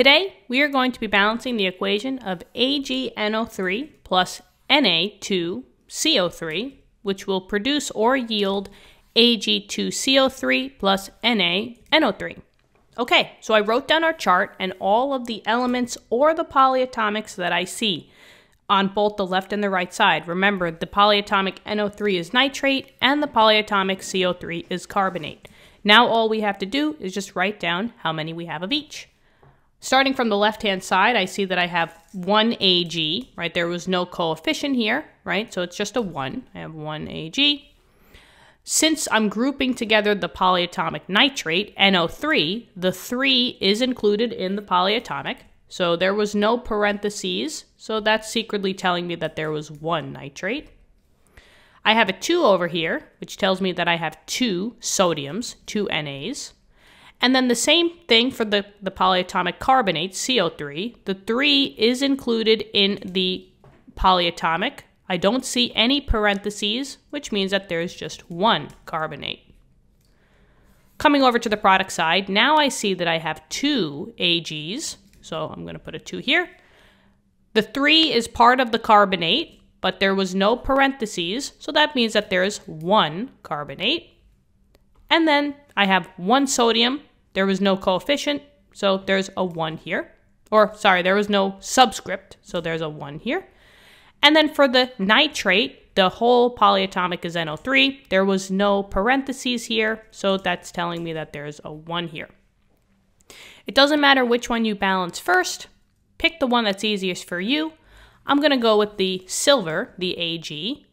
Today, we are going to be balancing the equation of AgNO3 plus Na2CO3, which will produce or yield Ag2CO3 plus NaNO3. Okay, so I wrote down our chart and all of the elements or the polyatomics that I see on both the left and the right side. Remember, the polyatomic NO3 is nitrate and the polyatomic CO3 is carbonate. Now all we have to do is just write down how many we have of each. Starting from the left-hand side, I see that I have 1 Ag, right? There was no coefficient here, right? So it's just a 1. I have 1 Ag. Since I'm grouping together the polyatomic nitrate, NO3, the 3 is included in the polyatomic. So there was no parentheses, so that's secretly telling me that there was one nitrate. I have a 2 over here, which tells me that I have two sodiums, two NAs. And then the same thing for the, the polyatomic carbonate, CO3. The 3 is included in the polyatomic. I don't see any parentheses, which means that there's just one carbonate. Coming over to the product side, now I see that I have two AGs. So I'm going to put a 2 here. The 3 is part of the carbonate, but there was no parentheses, so that means that there's one carbonate. And then I have one sodium there was no coefficient, so there's a 1 here. Or, sorry, there was no subscript, so there's a 1 here. And then for the nitrate, the whole polyatomic is NO3. There was no parentheses here, so that's telling me that there's a 1 here. It doesn't matter which one you balance first. Pick the one that's easiest for you. I'm going to go with the silver, the AG.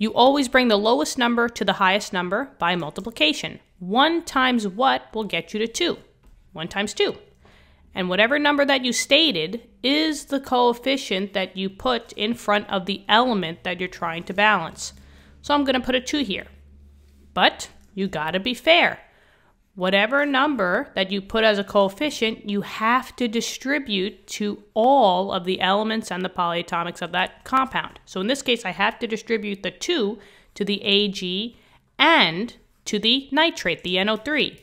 You always bring the lowest number to the highest number by multiplication. 1 times what will get you to 2? 1 times 2. And whatever number that you stated is the coefficient that you put in front of the element that you're trying to balance. So I'm going to put a 2 here. But you got to be fair. Whatever number that you put as a coefficient, you have to distribute to all of the elements and the polyatomics of that compound. So in this case, I have to distribute the 2 to the Ag and to the nitrate, the NO3.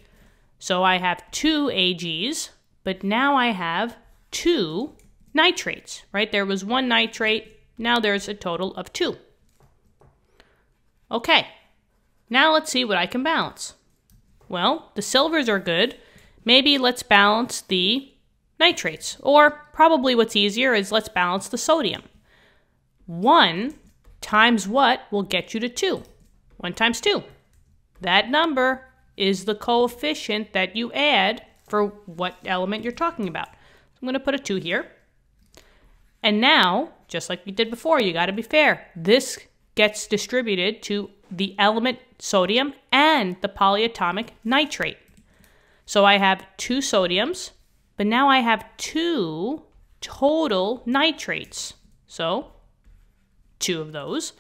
So I have two Ags, but now I have two nitrates, right? There was one nitrate, now there's a total of two. Okay, now let's see what I can balance. Well, the silvers are good. Maybe let's balance the nitrates. Or probably what's easier is let's balance the sodium. 1 times what will get you to 2? 1 times 2. That number is the coefficient that you add for what element you're talking about. I'm going to put a 2 here. And now, just like we did before, you got to be fair. This gets distributed to the element sodium and the polyatomic nitrate. So I have two sodiums, but now I have two total nitrates. So two of those.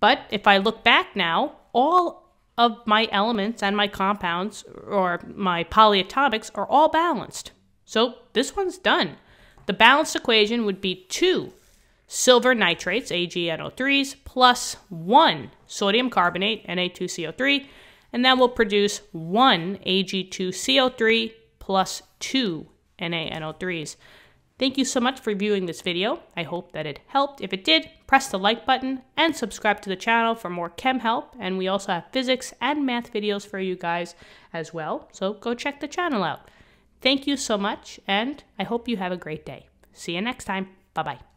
But if I look back now, all of my elements and my compounds or my polyatomics are all balanced. So this one's done. The balanced equation would be 2 silver nitrates, AgNO3s, plus 1 sodium carbonate, Na2CO3, and that will produce 1 Ag2CO3 plus 2 NaNO3s. Thank you so much for viewing this video. I hope that it helped. If it did, press the like button and subscribe to the channel for more chem help. And we also have physics and math videos for you guys as well. So go check the channel out. Thank you so much, and I hope you have a great day. See you next time. Bye-bye.